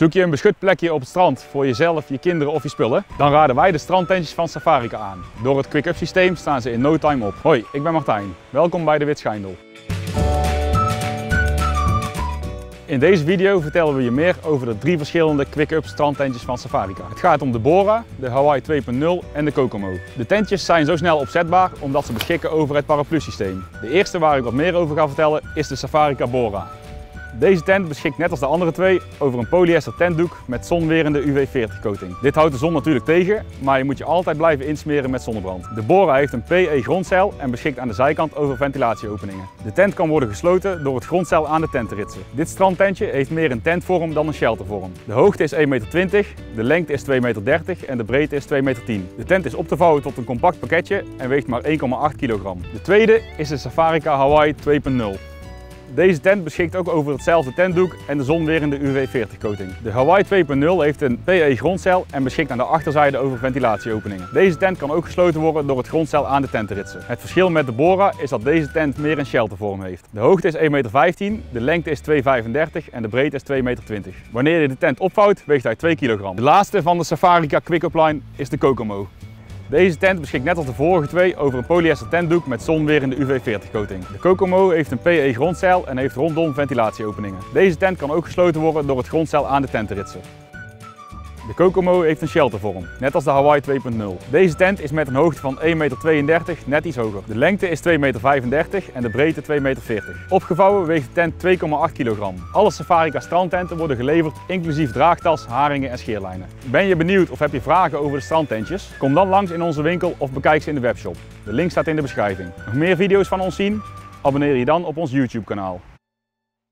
Zoek je een beschut plekje op het strand voor jezelf, je kinderen of je spullen? Dan raden wij de strandtentjes van Safarica aan. Door het quick-up systeem staan ze in no time op. Hoi, ik ben Martijn. Welkom bij de Wit. In deze video vertellen we je meer over de drie verschillende quick-up strandtentjes van Safarica. Het gaat om de Bora, de Hawaii 2.0 en de Kokomo. De tentjes zijn zo snel opzetbaar omdat ze beschikken over het paraplu systeem. De eerste waar ik wat meer over ga vertellen is de Safarica Bora. Deze tent beschikt net als de andere twee over een polyester tentdoek met zonwerende UV40 coating. Dit houdt de zon natuurlijk tegen, maar je moet je altijd blijven insmeren met zonnebrand. De Bora heeft een PE grondzeil en beschikt aan de zijkant over ventilatieopeningen. De tent kan worden gesloten door het grondzeil aan de tent te ritsen. Dit strandtentje heeft meer een tentvorm dan een sheltervorm. De hoogte is 1,20 meter, de lengte is 2,30 meter en de breedte is 2,10 meter. De tent is op te vouwen tot een compact pakketje en weegt maar 1,8 kilogram. De tweede is de Safarica Hawaii 2.0. Deze tent beschikt ook over hetzelfde tentdoek en de zonwerende UV40 coating. De Hawaii 2.0 heeft een PE grondcel en beschikt aan de achterzijde over ventilatieopeningen. Deze tent kan ook gesloten worden door het grondcel aan de tent te ritsen. Het verschil met de Bora is dat deze tent meer een sheltervorm heeft. De hoogte is 1,15 meter, de lengte is 2,35 en de breedte is 2,20 meter. Wanneer je de tent opvouwt weegt hij 2 kilogram. De laatste van de Safarica Quick Up line is de Kokomo. Deze tent beschikt net als de vorige twee over een polyester tentdoek met zonwerende UV40 coating. De Kokomo heeft een PE grondzeil en heeft rondom ventilatieopeningen. Deze tent kan ook gesloten worden door het grondzeil aan de tent te ritsen. De Kokomo heeft een sheltervorm, net als de Hawaii 2.0. Deze tent is met een hoogte van 1,32 meter net iets hoger. De lengte is 2,35 meter en de breedte 2,40 meter. Opgevouwen weegt de tent 2,8 kilogram. Alle Safarica strandtenten worden geleverd inclusief draagtas, haringen en scheerlijnen. Ben je benieuwd of heb je vragen over de strandtentjes? Kom dan langs in onze winkel of bekijk ze in de webshop. De link staat in de beschrijving. Nog meer video's van ons zien? Abonneer je dan op ons YouTube kanaal.